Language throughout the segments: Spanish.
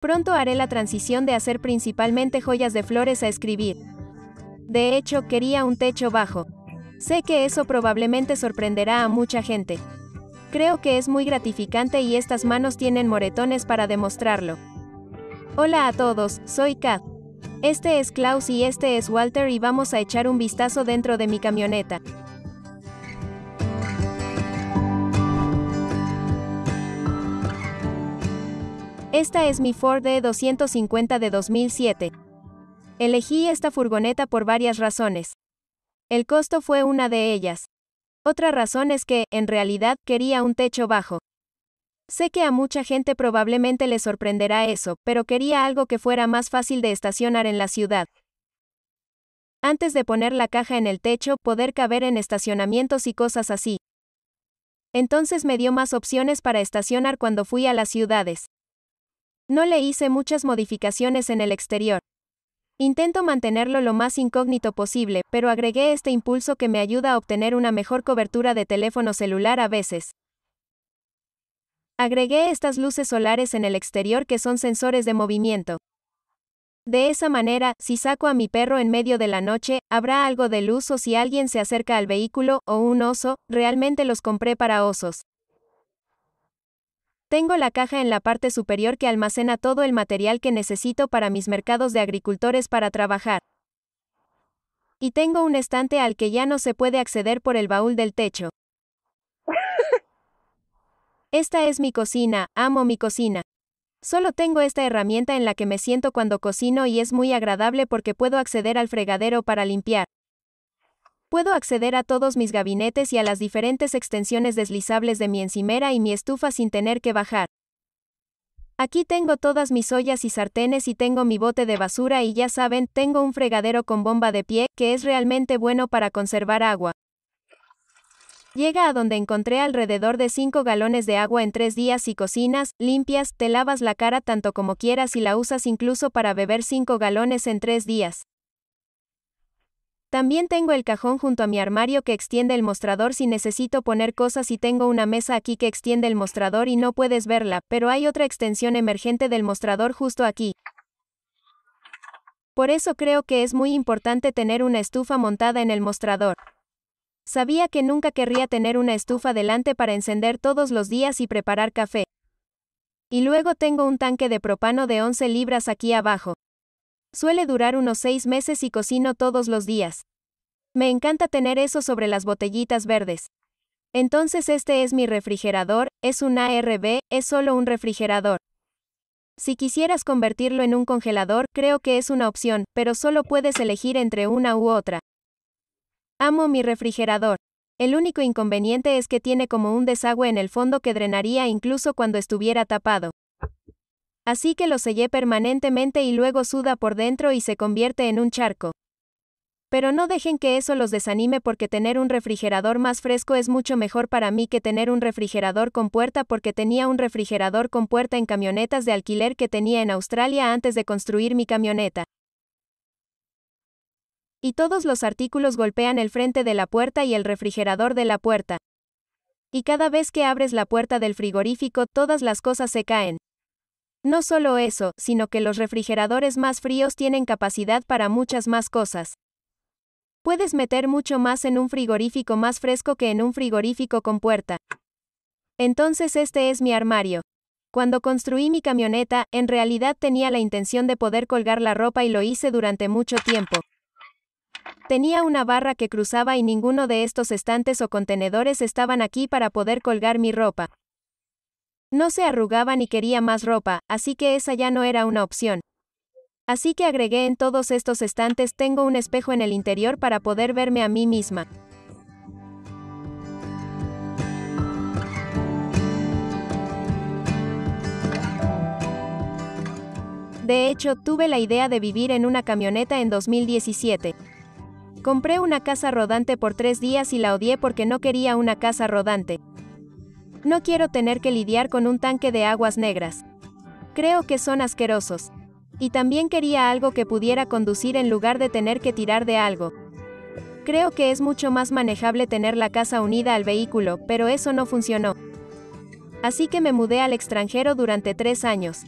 Pronto haré la transición de hacer principalmente joyas de flores a escribir. De hecho, quería un techo bajo. Sé que eso probablemente sorprenderá a mucha gente. Creo que es muy gratificante y estas manos tienen moretones para demostrarlo. Hola a todos, soy Kat. Este es Klaus y este es Walter y vamos a echar un vistazo dentro de mi camioneta. Esta es mi Ford E250 de 2007. Elegí esta furgoneta por varias razones. El costo fue una de ellas. Otra razón es que, en realidad, quería un techo bajo. Sé que a mucha gente probablemente le sorprenderá eso, pero quería algo que fuera más fácil de estacionar en la ciudad. Antes de poner la caja en el techo, poder caber en estacionamientos y cosas así. Entonces me dio más opciones para estacionar cuando fui a las ciudades. No le hice muchas modificaciones en el exterior. Intento mantenerlo lo más incógnito posible, pero agregué este impulso que me ayuda a obtener una mejor cobertura de teléfono celular a veces. Agregué estas luces solares en el exterior que son sensores de movimiento. De esa manera, si saco a mi perro en medio de la noche, habrá algo de luz o si alguien se acerca al vehículo, o un oso, realmente los compré para osos. Tengo la caja en la parte superior que almacena todo el material que necesito para mis mercados de agricultores para trabajar. Y tengo un estante al que ya no se puede acceder por el baúl del techo. Esta es mi cocina, amo mi cocina. Solo tengo esta herramienta en la que me siento cuando cocino y es muy agradable porque puedo acceder al fregadero para limpiar. Puedo acceder a todos mis gabinetes y a las diferentes extensiones deslizables de mi encimera y mi estufa sin tener que bajar. Aquí tengo todas mis ollas y sartenes y tengo mi bote de basura y ya saben, tengo un fregadero con bomba de pie, que es realmente bueno para conservar agua. Llega a donde encontré alrededor de 5 galones de agua en 3 días y cocinas, limpias, te lavas la cara tanto como quieras y la usas incluso para beber 5 galones en 3 días. También tengo el cajón junto a mi armario que extiende el mostrador si necesito poner cosas y tengo una mesa aquí que extiende el mostrador y no puedes verla, pero hay otra extensión emergente del mostrador justo aquí. Por eso creo que es muy importante tener una estufa montada en el mostrador. Sabía que nunca querría tener una estufa delante para encender todos los días y preparar café. Y luego tengo un tanque de propano de 11 libras aquí abajo. Suele durar unos seis meses y cocino todos los días. Me encanta tener eso sobre las botellitas verdes. Entonces este es mi refrigerador, es un ARB, es solo un refrigerador. Si quisieras convertirlo en un congelador, creo que es una opción, pero solo puedes elegir entre una u otra. Amo mi refrigerador. El único inconveniente es que tiene como un desagüe en el fondo que drenaría incluso cuando estuviera tapado. Así que lo sellé permanentemente y luego suda por dentro y se convierte en un charco. Pero no dejen que eso los desanime porque tener un refrigerador más fresco es mucho mejor para mí que tener un refrigerador con puerta porque tenía un refrigerador con puerta en camionetas de alquiler que tenía en Australia antes de construir mi camioneta. Y todos los artículos golpean el frente de la puerta y el refrigerador de la puerta. Y cada vez que abres la puerta del frigorífico todas las cosas se caen. No solo eso, sino que los refrigeradores más fríos tienen capacidad para muchas más cosas. Puedes meter mucho más en un frigorífico más fresco que en un frigorífico con puerta. Entonces este es mi armario. Cuando construí mi camioneta, en realidad tenía la intención de poder colgar la ropa y lo hice durante mucho tiempo. Tenía una barra que cruzaba y ninguno de estos estantes o contenedores estaban aquí para poder colgar mi ropa. No se arrugaban y quería más ropa, así que esa ya no era una opción. Así que agregué en todos estos estantes tengo un espejo en el interior para poder verme a mí misma. De hecho, tuve la idea de vivir en una camioneta en 2017. Compré una casa rodante por tres días y la odié porque no quería una casa rodante. No quiero tener que lidiar con un tanque de aguas negras. Creo que son asquerosos. Y también quería algo que pudiera conducir en lugar de tener que tirar de algo. Creo que es mucho más manejable tener la casa unida al vehículo, pero eso no funcionó. Así que me mudé al extranjero durante tres años.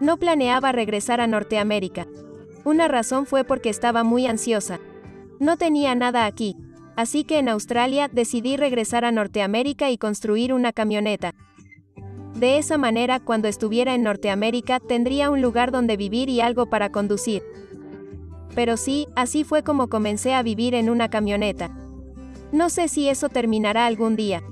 No planeaba regresar a Norteamérica. Una razón fue porque estaba muy ansiosa. No tenía nada aquí. Así que en Australia decidí regresar a Norteamérica y construir una camioneta. De esa manera, cuando estuviera en Norteamérica, tendría un lugar donde vivir y algo para conducir. Pero sí, así fue como comencé a vivir en una camioneta. No sé si eso terminará algún día.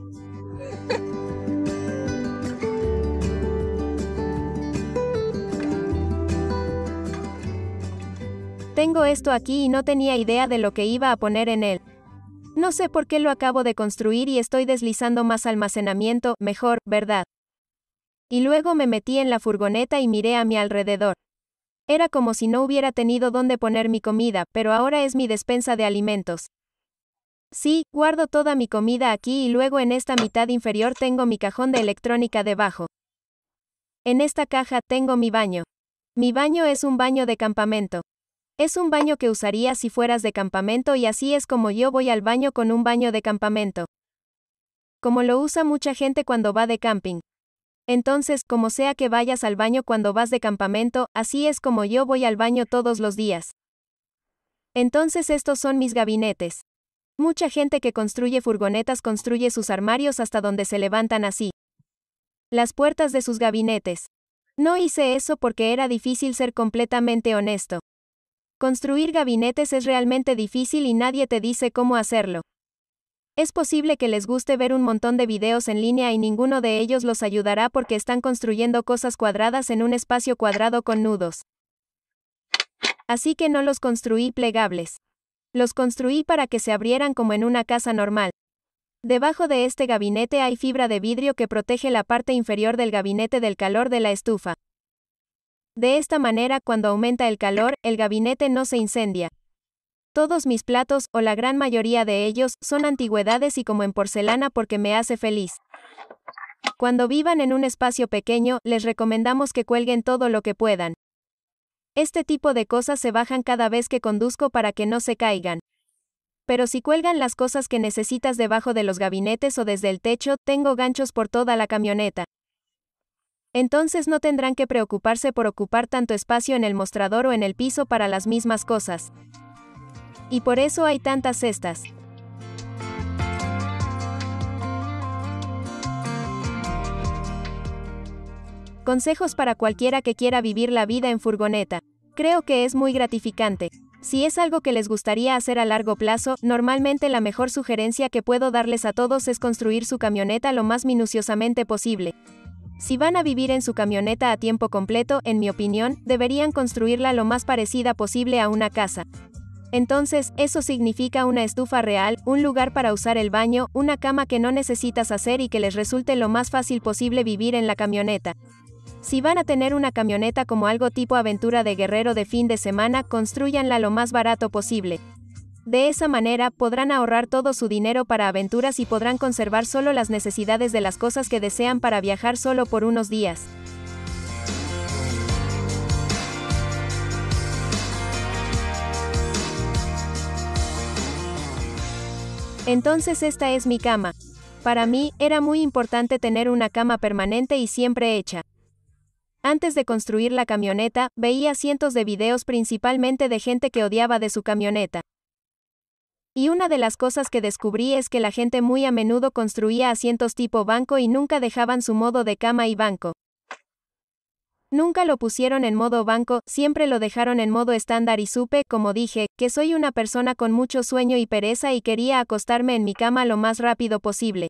Tengo esto aquí y no tenía idea de lo que iba a poner en él. No sé por qué lo acabo de construir y estoy deslizando más almacenamiento, mejor, ¿verdad? Y luego me metí en la furgoneta y miré a mi alrededor. Era como si no hubiera tenido dónde poner mi comida, pero ahora es mi despensa de alimentos. Sí, guardo toda mi comida aquí y luego en esta mitad inferior tengo mi cajón de electrónica debajo. En esta caja tengo mi baño. Mi baño es un baño de campamento. Es un baño que usaría si fueras de campamento y así es como yo voy al baño con un baño de campamento. Como lo usa mucha gente cuando va de camping. Entonces, como sea que vayas al baño cuando vas de campamento, así es como yo voy al baño todos los días. Entonces estos son mis gabinetes. Mucha gente que construye furgonetas construye sus armarios hasta donde se levantan así. Las puertas de sus gabinetes. No hice eso porque era difícil ser completamente honesto. Construir gabinetes es realmente difícil y nadie te dice cómo hacerlo. Es posible que les guste ver un montón de videos en línea y ninguno de ellos los ayudará porque están construyendo cosas cuadradas en un espacio cuadrado con nudos. Así que no los construí plegables. Los construí para que se abrieran como en una casa normal. Debajo de este gabinete hay fibra de vidrio que protege la parte inferior del gabinete del calor de la estufa. De esta manera, cuando aumenta el calor, el gabinete no se incendia. Todos mis platos, o la gran mayoría de ellos, son antigüedades y como en porcelana porque me hace feliz. Cuando vivan en un espacio pequeño, les recomendamos que cuelguen todo lo que puedan. Este tipo de cosas se bajan cada vez que conduzco para que no se caigan. Pero si cuelgan las cosas que necesitas debajo de los gabinetes o desde el techo, tengo ganchos por toda la camioneta. Entonces no tendrán que preocuparse por ocupar tanto espacio en el mostrador o en el piso para las mismas cosas. Y por eso hay tantas cestas. Consejos para cualquiera que quiera vivir la vida en furgoneta. Creo que es muy gratificante. Si es algo que les gustaría hacer a largo plazo, normalmente la mejor sugerencia que puedo darles a todos es construir su camioneta lo más minuciosamente posible. Si van a vivir en su camioneta a tiempo completo, en mi opinión, deberían construirla lo más parecida posible a una casa. Entonces, eso significa una estufa real, un lugar para usar el baño, una cama que no necesitas hacer y que les resulte lo más fácil posible vivir en la camioneta. Si van a tener una camioneta como algo tipo aventura de guerrero de fin de semana, construyanla lo más barato posible. De esa manera, podrán ahorrar todo su dinero para aventuras y podrán conservar solo las necesidades de las cosas que desean para viajar solo por unos días. Entonces esta es mi cama. Para mí, era muy importante tener una cama permanente y siempre hecha. Antes de construir la camioneta, veía cientos de videos principalmente de gente que odiaba de su camioneta. Y una de las cosas que descubrí es que la gente muy a menudo construía asientos tipo banco y nunca dejaban su modo de cama y banco. Nunca lo pusieron en modo banco, siempre lo dejaron en modo estándar y supe, como dije, que soy una persona con mucho sueño y pereza y quería acostarme en mi cama lo más rápido posible.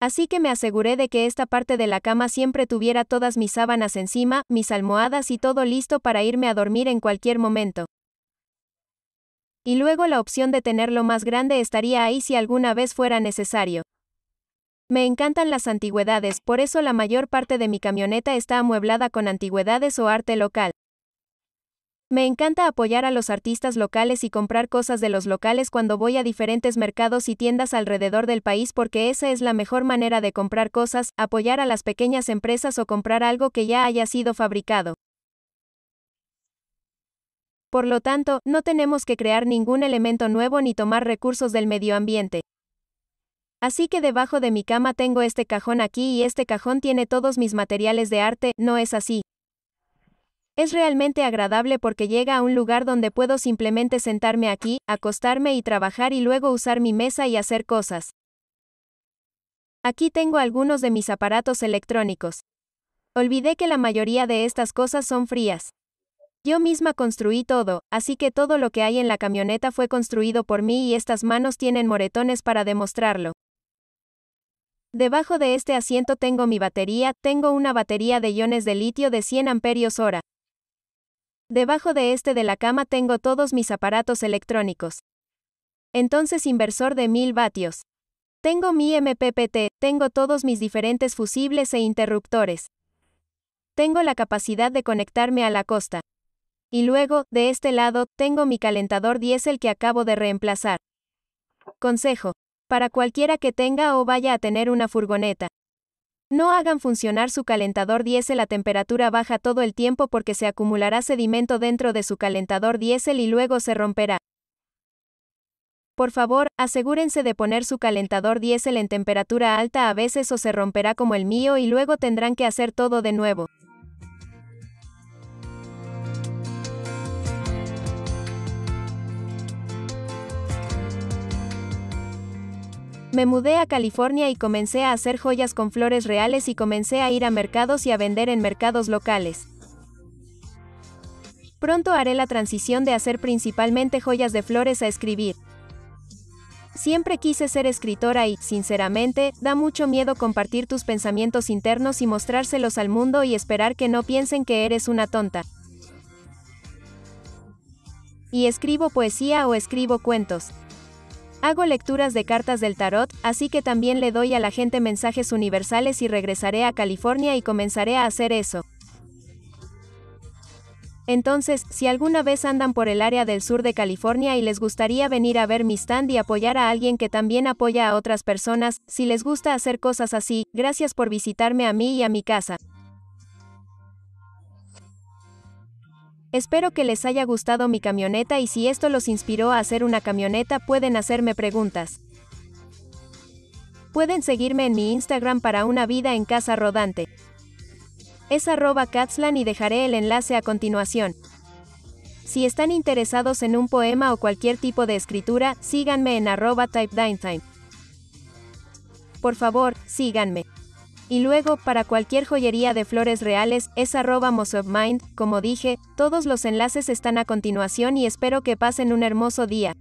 Así que me aseguré de que esta parte de la cama siempre tuviera todas mis sábanas encima, mis almohadas y todo listo para irme a dormir en cualquier momento. Y luego la opción de tenerlo más grande estaría ahí si alguna vez fuera necesario. Me encantan las antigüedades, por eso la mayor parte de mi camioneta está amueblada con antigüedades o arte local. Me encanta apoyar a los artistas locales y comprar cosas de los locales cuando voy a diferentes mercados y tiendas alrededor del país porque esa es la mejor manera de comprar cosas, apoyar a las pequeñas empresas o comprar algo que ya haya sido fabricado. Por lo tanto, no tenemos que crear ningún elemento nuevo ni tomar recursos del medio ambiente. Así que debajo de mi cama tengo este cajón aquí y este cajón tiene todos mis materiales de arte, ¿no es así? Es realmente agradable porque llega a un lugar donde puedo simplemente sentarme aquí, acostarme y trabajar y luego usar mi mesa y hacer cosas. Aquí tengo algunos de mis aparatos electrónicos. Olvidé que la mayoría de estas cosas son frías. Yo misma construí todo, así que todo lo que hay en la camioneta fue construido por mí y estas manos tienen moretones para demostrarlo. Debajo de este asiento tengo mi batería, tengo una batería de iones de litio de 100 amperios hora. Debajo de este de la cama tengo todos mis aparatos electrónicos. Entonces inversor de 1000 vatios. Tengo mi MPPT, tengo todos mis diferentes fusibles e interruptores. Tengo la capacidad de conectarme a la costa. Y luego, de este lado, tengo mi calentador diésel que acabo de reemplazar. Consejo para cualquiera que tenga o vaya a tener una furgoneta. No hagan funcionar su calentador diésel a temperatura baja todo el tiempo porque se acumulará sedimento dentro de su calentador diésel y luego se romperá. Por favor, asegúrense de poner su calentador diésel en temperatura alta a veces o se romperá como el mío y luego tendrán que hacer todo de nuevo. Me mudé a California y comencé a hacer joyas con flores reales y comencé a ir a mercados y a vender en mercados locales. Pronto haré la transición de hacer principalmente joyas de flores a escribir. Siempre quise ser escritora y, sinceramente, da mucho miedo compartir tus pensamientos internos y mostrárselos al mundo y esperar que no piensen que eres una tonta. Y escribo poesía o escribo cuentos. Hago lecturas de cartas del tarot, así que también le doy a la gente mensajes universales y regresaré a California y comenzaré a hacer eso. Entonces, si alguna vez andan por el área del sur de California y les gustaría venir a ver mi stand y apoyar a alguien que también apoya a otras personas, si les gusta hacer cosas así, gracias por visitarme a mí y a mi casa. Espero que les haya gustado mi camioneta y si esto los inspiró a hacer una camioneta pueden hacerme preguntas. Pueden seguirme en mi Instagram para una vida en casa rodante. Es arroba Katzlan y dejaré el enlace a continuación. Si están interesados en un poema o cualquier tipo de escritura, síganme en arroba typedowntime. Por favor, síganme. Y luego, para cualquier joyería de flores reales, es arroba Mind, como dije, todos los enlaces están a continuación y espero que pasen un hermoso día.